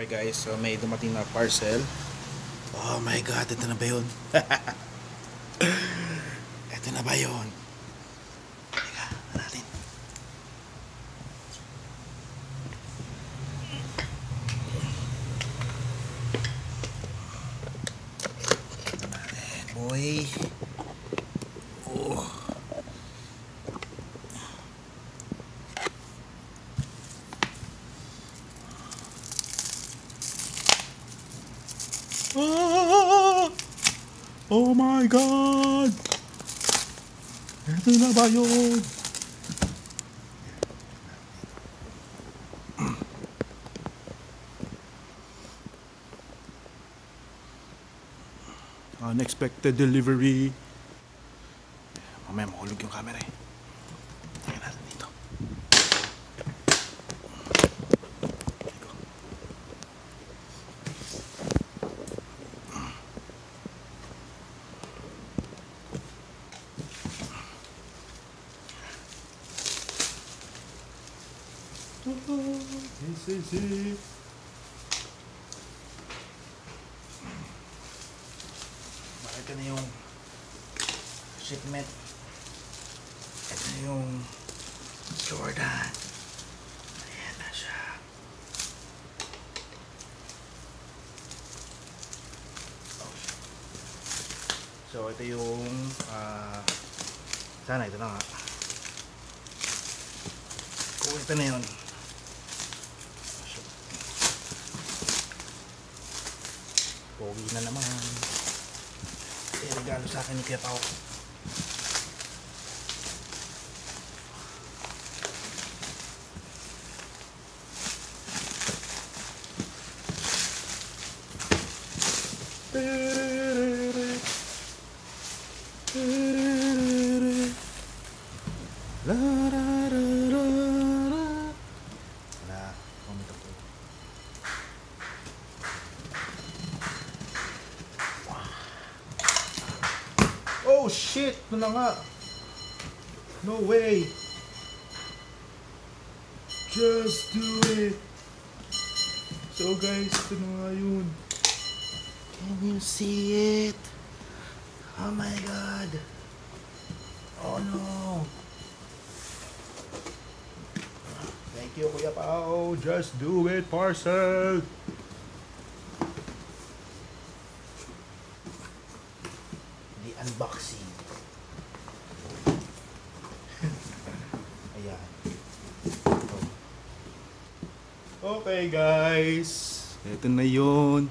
Okay guys, so may dumating na parcel. Oh my god, ito na ba yun? ito na ba yun? Teka, ano boy. Oh my God! Unexpected delivery. Mamaya mahulog yung camera eh. This is it. Ito na yung shipment. Ito na yung Jordan. Ayan na siya. So, ito yung ah sana ito na nga. Kung ito na yun. Oh, shit. Pogi na naman. Eh, regalo sa akin ni Kuya Pao. La, Oh shit! Ito na nga! No way! Just do it! So guys, ito na nga yun. Can you see it? Oh my god! Oh no! Thank you Kuya Pao! Just do it parcel! Unboxing. Ayan. Okay guys. Ito na yun.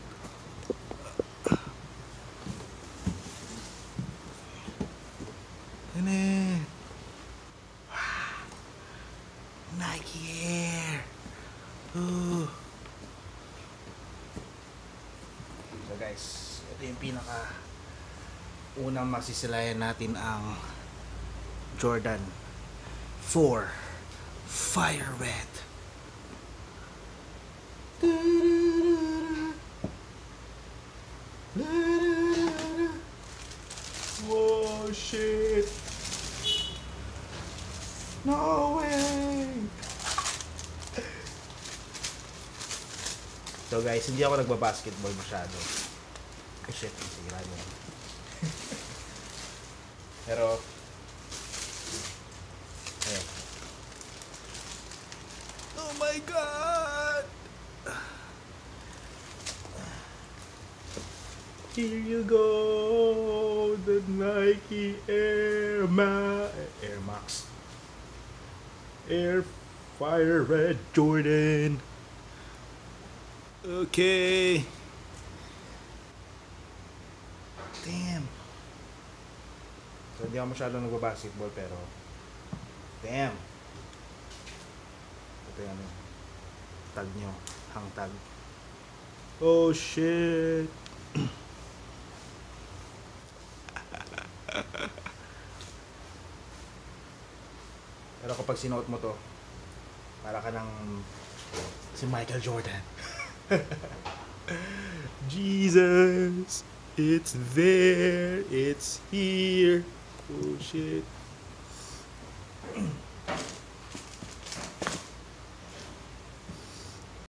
Ano eh. Nike Air. Ooh. So guys, ito yung pinaka unang masisilayan natin ang Jordan 4 Fire Red. Whoa, shit. No way. So guys, hindi ako nagbabasketball masyado. Eh, shit, lang yun. Oh my God! Here you go, the Nike Air Air Max Air Fire Red Jordan. Okay. Damn. So, hindi ako masyadong nagbabasketball pero damn. Ito yung ano, tag nyo, hang tag. Oh shit. Pero kapag sinuot mo to, para ka ng si Michael Jordan. Jesus, it's there, it's here. Bullshit.